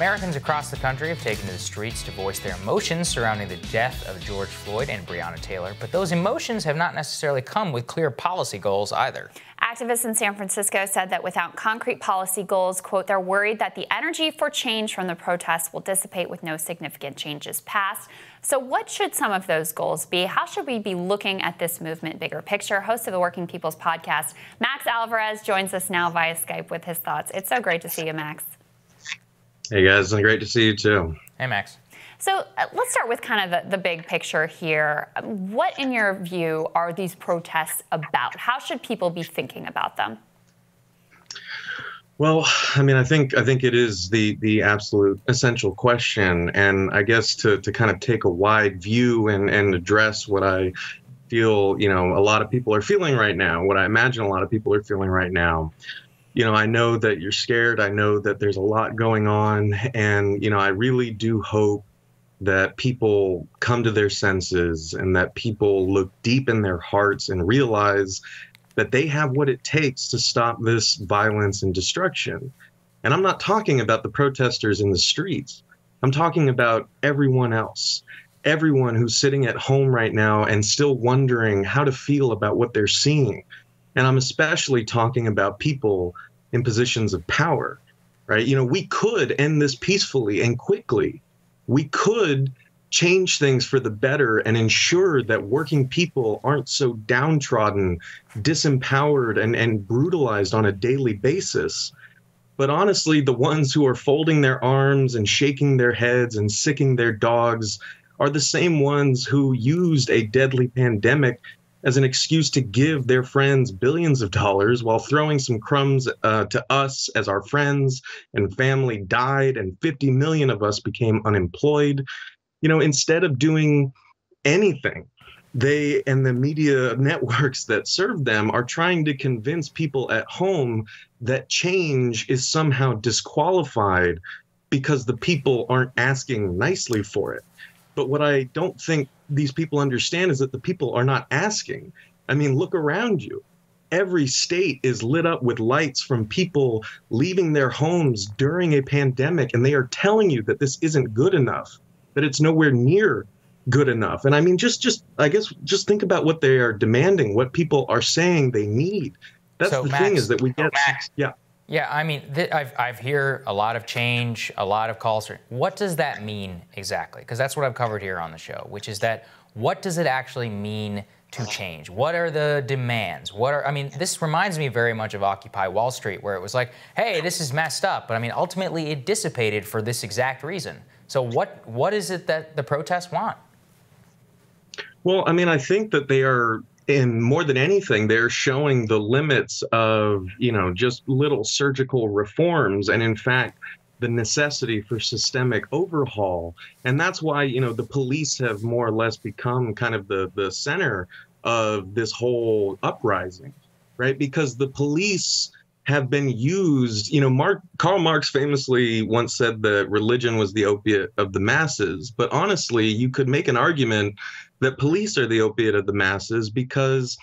Americans across the country have taken to the streets to voice their emotions surrounding the death of George Floyd and Breonna Taylor, but those emotions have not necessarily come with clear policy goals either. Activists in San Francisco said that without concrete policy goals, quote, they're worried that the energy for change from the protests will dissipate with no significant changes passed. So, what should some of those goals be? How should we be looking at this movement bigger picture? Host of the Working People's podcast, Max Alvarez, joins us now via Skype with his thoughts. It's so great to see you, Max. Hey guys, and great to see you too. Hey Max. So uh, let's start with kind of the, the, big picture here. What, in your view, are these protests about? How should people be thinking about them? Well, I mean, I think I think it is the the absolute essential question, and I guess to to kind of take a wide view and and address what I feel, you know, a lot of people are feeling right now. What I imagine a lot of people are feeling right now. You know, I know that you're scared. I know that there's a lot going on, and you know, I really do hope that people come to their senses and that people look deep in their hearts and realize that they have what it takes to stop this violence and destruction. And I'm not talking about the protesters in the streets. I'm talking about everyone else, everyone who's sitting at home right now and still wondering how to feel about what they're seeing. And I'm especially talking about people in positions of power, right? You know, we could end this peacefully and quickly. We could change things for the better and ensure that working people aren't so downtrodden, disempowered, and, and brutalized on a daily basis. But honestly, the ones who are folding their arms and shaking their heads and sicking their dogs are the same ones who used a deadly pandemic as an excuse to give their friends billions of dollars while throwing some crumbs uh, to us as our friends and family died and 50 million of us became unemployed you know, instead of doing anything, they and the media networks that serve them are trying to convince people at home that change is somehow disqualified because the people aren't asking nicely for it. But what I don't think these people understand is that the people are not asking. I mean, look around you. Every state is lit up with lights from people leaving their homes during a pandemic, and they are telling you that this isn't good enough that it's nowhere near good enough. And I mean, just just I guess just think about what they are demanding, what people are saying they need. That's so the Max, thing is that we get. Max, yeah. Yeah, I mean, I've, I've hear a lot of change, a lot of calls. For, what does that mean exactly? Because that's what I've covered here on the show, which is that what does it actually mean to change? What are the demands? What are I mean, this reminds me very much of Occupy Wall Street, where it was like, hey, this is messed up, but I mean, ultimately it dissipated for this exact reason. So what what is it that the protests want? Well, I mean, I think that they are in more than anything, they're showing the limits of, you know, just little surgical reforms. And in fact, the necessity for systemic overhaul. And that's why, you know, the police have more or less become kind of the, the center of this whole uprising, right? Because the police have been used. You know, Mark Karl Marx famously once said that religion was the opiate of the masses. But honestly, you could make an argument that police are the opiate of the masses because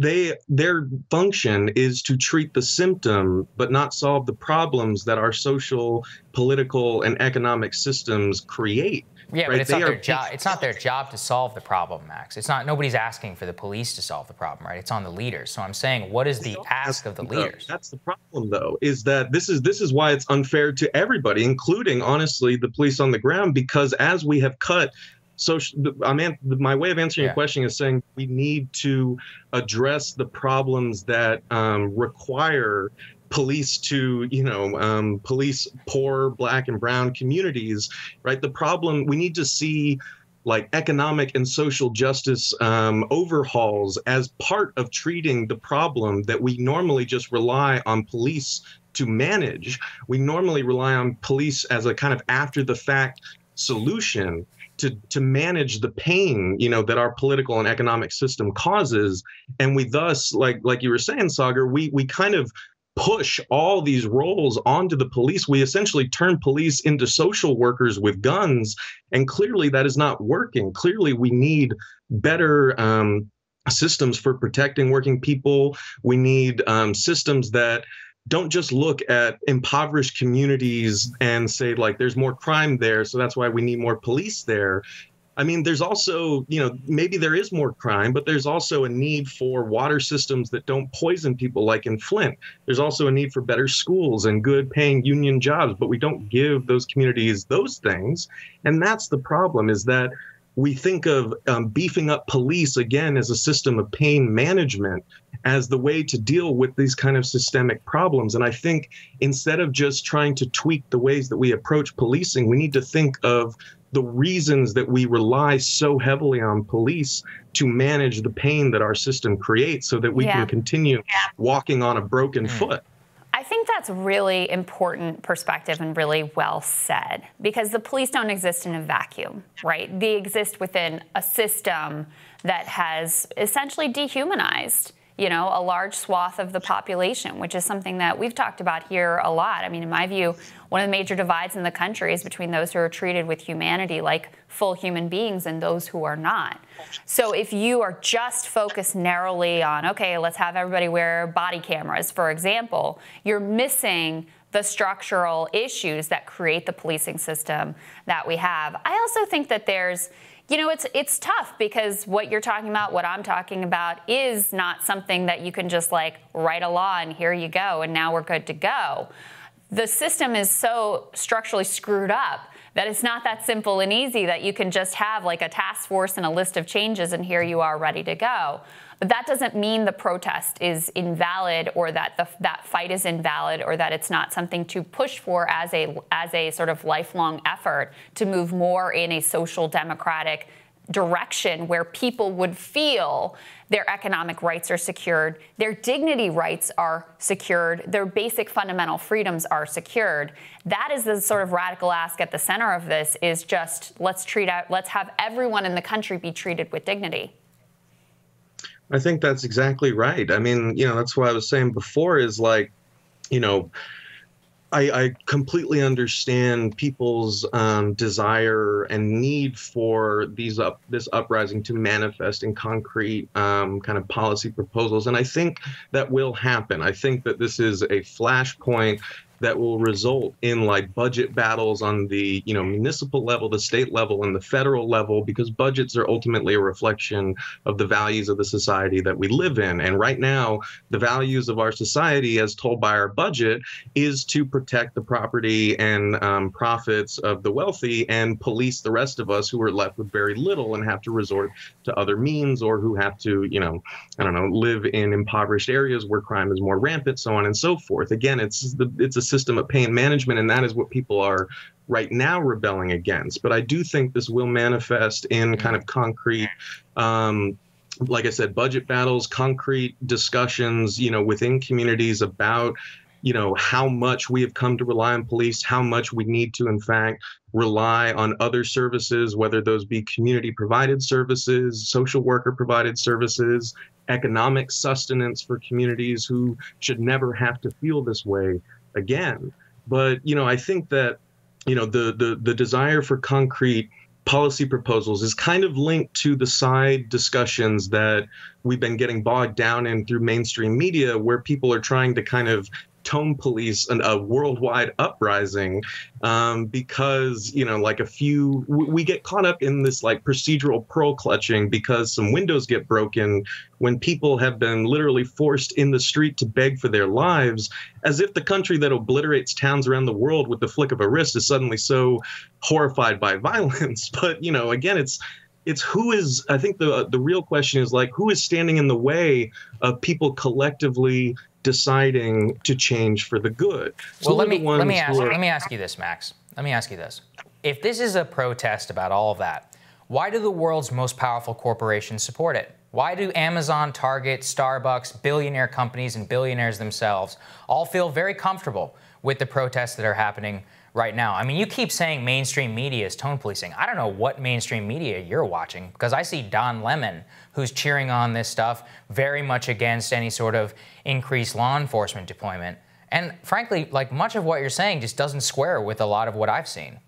they their function is to treat the symptom but not solve the problems that our social political and economic systems create yeah, right? but it's they not their job. It's not their job to solve the problem, Max. It's not. Nobody's asking for the police to solve the problem, right? It's on the leaders. So I'm saying, what is the ask of the leaders? That's the problem, though, is that this is this is why it's unfair to everybody, including honestly the police on the ground, because as we have cut so I mean, my way of answering yeah. your question is saying we need to address the problems that um, require police to you know um, police poor black and brown communities right? The problem we need to see like economic and social justice um, overhauls as part of treating the problem that we normally just rely on police to manage. We normally rely on police as a kind of after the fact solution to to manage the pain you know that our political and economic system causes and we thus like like you were saying Saagar we we kind of push all these roles onto the police. We essentially turn police into social workers with guns, and clearly that is not working. Clearly, we need better um, systems for protecting working people. We need um, systems that don't just look at impoverished communities and say like there's more crime there so that's why we need more police there I mean, there's also, you know, maybe there is more crime, but there's also a need for water systems that don't poison people, like in Flint. There's also a need for better schools and good paying union jobs, but we don't give those communities those things. And that's the problem is that we think of um, beefing up police again as a system of pain management as the way to deal with these kind of systemic problems. And I think instead of just trying to tweak the ways that we approach policing, we need to think of the reasons that we rely so heavily on police to manage the pain that our system creates so that we yeah. can continue yeah. walking on a broken mm. foot. I think that's really important perspective and really well said because the police don't exist in a vacuum, right? They exist within a system that has essentially dehumanized you know, a large swath of the population, which is something that we've talked about here a lot. I mean, in my view, one of the major divides in the country is between those who are treated with humanity like full human beings and those who are not. So if you are just focused narrowly on, okay, let's have everybody wear body cameras, for example, you're missing the structural issues that create the policing system that we have. I also think that there's you know, it's it's tough because what you're talking about, what I'm talking about, is not something that you can just like write a law and here you go, and now we're good to go. The system is so structurally screwed up that it's not that simple and easy that you can just have like a task force and a list of changes and here you are ready to go. But that doesn't mean the protest is invalid or that the, that fight is invalid or that it's not something to push for as a, as a sort of lifelong effort to move more in a social democratic direction where people would feel their economic rights are secured, their dignity rights are secured, their basic fundamental freedoms are secured. That is the sort of radical ask at the center of this is just let's treat out let's have everyone in the country be treated with dignity. I think that's exactly right. I mean, you know, that's what I was saying before is like, you know, I, I completely understand people's um, desire and need for these up this uprising to manifest in concrete um, kind of policy proposals, and I think that will happen. I think that this is a flashpoint that will result in like budget battles on the you know municipal level the state level and the federal level because budgets are ultimately a reflection of the values of the society that we live in. And right now the values of our society as told by our budget is to protect the property and um, profits of the wealthy and police the rest of us who are left with very little and have to resort to other means or who have to you know i don't know live in impoverished areas where crime is more rampant so on and so forth. Again it's the it's a system of pain management, and that is what people are right now rebelling against. But I do think this will manifest in kind of concrete. Um, like I said, budget battles, concrete discussions, you know, within communities about, you know, how much we have come to rely on police, how much we need to, in fact, rely on other services, whether those be community provided services, social worker provided services, economic sustenance for communities who should never have to feel this way again. But you know, I think that you know the the the desire for concrete policy proposals is kind of linked to the side discussions that we've been getting bogged down in through mainstream media where people are trying to kind of tone police an, a worldwide uprising um, because you know like a few we get caught up in this like procedural pearl clutching because some windows get broken when people have been literally forced in the street to beg for their lives as if the country that obliterates towns around the world with the flick of a wrist is suddenly so horrified by violence. But you know again it's it's who is i think the the real question is like who is standing in the way of people collectively deciding to change for the good. So well, let me let me ask let me ask you this, Max. Let me ask you this: If this is a protest about all of that, why do the world's most powerful corporations support it? Why do Amazon, Target, Starbucks, billionaire companies, and billionaires themselves all feel very comfortable with the protests that are happening right now. I mean, you keep saying mainstream media is tone policing. I don't know what mainstream media you're watching because I see Don Lemon, who's cheering on this stuff, very much against any sort of increased law enforcement deployment. And frankly, like much of what you're saying just doesn't square with a lot of what I've seen.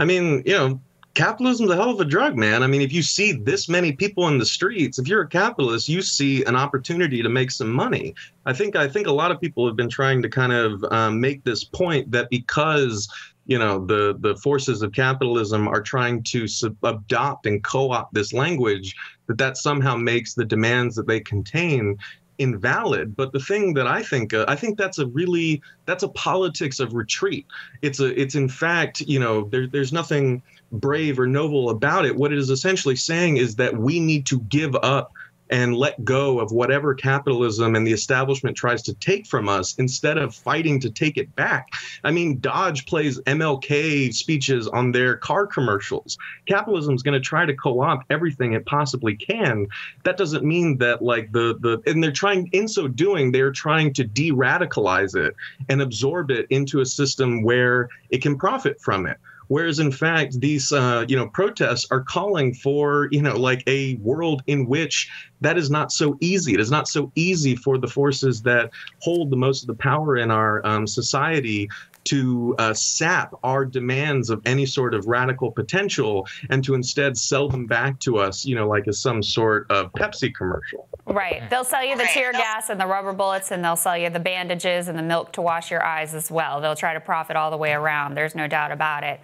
I mean, you know, capitalism's a hell of a drug, man. I mean, if you see this many people in the streets, if you're a capitalist, you see an opportunity to make some money. I think I think a lot of people have been trying to kind of um, make this point that because you know the the forces of capitalism are trying to sub- adopt and co-opt this language that that somehow makes the demands that they contain invalid but the thing that i think uh, i think that's a really that's a politics of retreat it's a it's in fact you know there, there's nothing brave or noble about it what it is essentially saying is that we need to give up and let go of whatever capitalism and the establishment tries to take from us instead of fighting to take it back. I mean, Dodge plays MLK speeches on their car commercials. Capitalism is going to try to co-opt everything it possibly can. That doesn't mean that like the the and they're trying in so doing they're trying to de-radicalize it and absorb it into a system where it can profit from it whereas in fact these uh, you know protests are calling for you know like a world in which that is not so easy. It is not so easy for the forces that hold the most of the power in our um, society to uh, sap our demands of any sort of radical potential and to instead sell them back to us, you know, like as some sort of Pepsi commercial. Right. They'll sell you the tear gas and the rubber bullets, and they'll sell you the bandages and the milk to wash your eyes as well. They'll try to profit all the way around. There's no doubt about it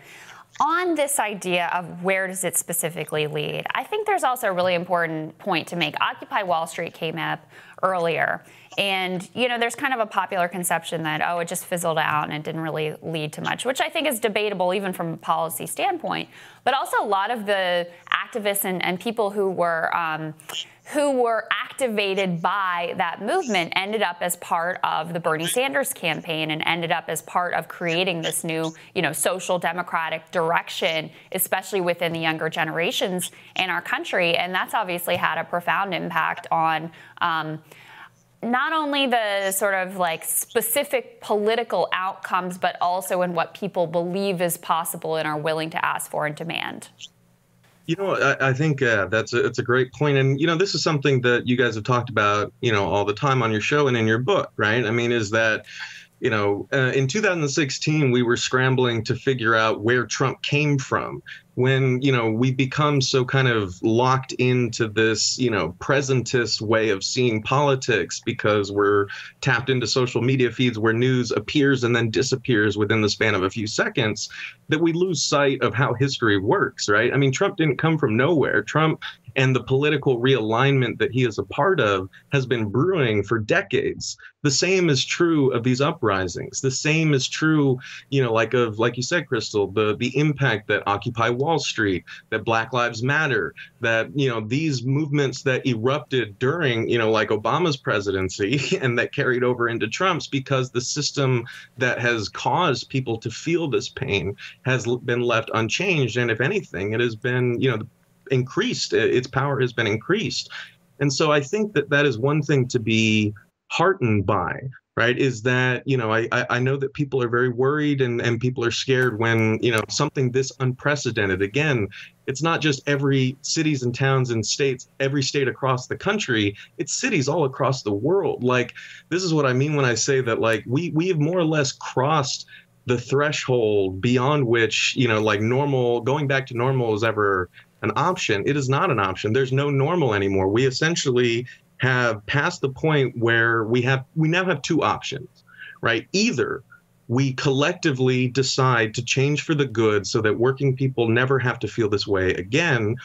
on this idea of where does it specifically lead, I think there's also a really important point to make. Occupy Wall Street came up earlier. And, you know, there's kind of a popular conception that, oh, it just fizzled out and it didn't really lead to much, which I think is debatable even from a policy standpoint. But also, a lot of the activists and, and people who were um, who were activated by that movement ended up as part of the Bernie Sanders campaign and ended up as part of creating this new, you know, social democratic direction, especially within the younger generations in our country. And that's obviously had a profound impact on. Um, not only the sort of like specific political outcomes, but also in what people believe is possible and are willing to ask for and demand. You know, I, I think uh, that's a, it's a great point, and you know, this is something that you guys have talked about, you know, all the time on your show and in your book, right? I mean, is that you know, uh, in 2016, we were scrambling to figure out where Trump came from. When, you know, we become so kind of locked into this, you know, presentist way of seeing politics because we're tapped into social media feeds where news appears and then disappears within the span of a few seconds, that we lose sight of how history works, right? I mean, Trump didn't come from nowhere. Trump and the political realignment that he is a part of has been brewing for decades. The same is true of these uprisings. The same is true, you know, like of like you said, Krystal, the the impact that Occupy Wall Street, that Black Lives Matter, that you know these movements that erupted during you know like Obama's presidency and that carried over into Trump's because the system that has caused people to feel this pain has been left unchanged, and if anything, it has been you know increased. Its power has been increased. And so I think that that is one thing to be heartened by, right? Is that, you know, I, I know that people are very worried and, and people are scared when, you know, something this unprecedented, again, it's not just every cities and towns and states, every state across the country, it's cities all across the world. Like, this is what I mean when I say that, like, we, we have more or less crossed the threshold beyond which, you know, like normal, going back to normal is ever an option. It is not an option. There's no normal anymore. We essentially have passed the point where we have we now have two options, right? Either we collectively decide to change for the good so that working people never have to feel this way again,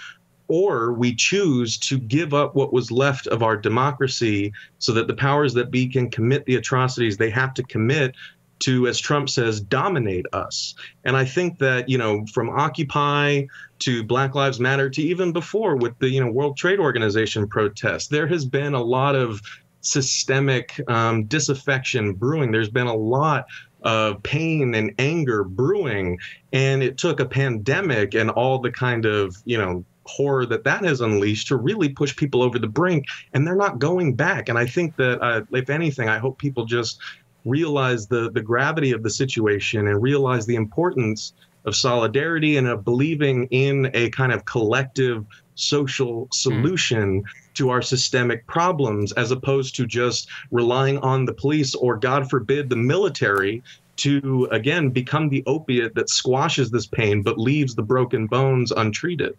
or we choose to give up what was left of our democracy so that the powers that be can commit the atrocities they have to commit to, as Trump says, dominate us. And I think that, you know, from Occupy to Black Lives Matter to even before with the, you know, World Trade Organization protests, there has been a lot of systemic um, disaffection brewing. There's been a lot of pain and anger brewing. And it took a pandemic and all the kind of, you know, horror that that has unleashed to really push people over the brink and they're not going back and i think that uh, if anything i hope people just realize the, the gravity of the situation and realize the importance of solidarity and of believing in a kind of collective social hmm. solution mm. to our systemic problems as opposed to just relying on the police or god forbid the military to again become the opiate that squashes this pain but leaves the broken bones untreated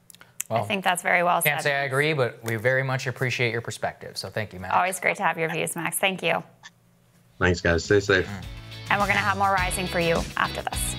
well, I think that's very well can't said. Can't say I agree, but we very much appreciate your perspective. So thank you, Max. Always great to have your views, Max. Thank you. Thanks, guys. Stay safe. And we're going to have more rising for you after this.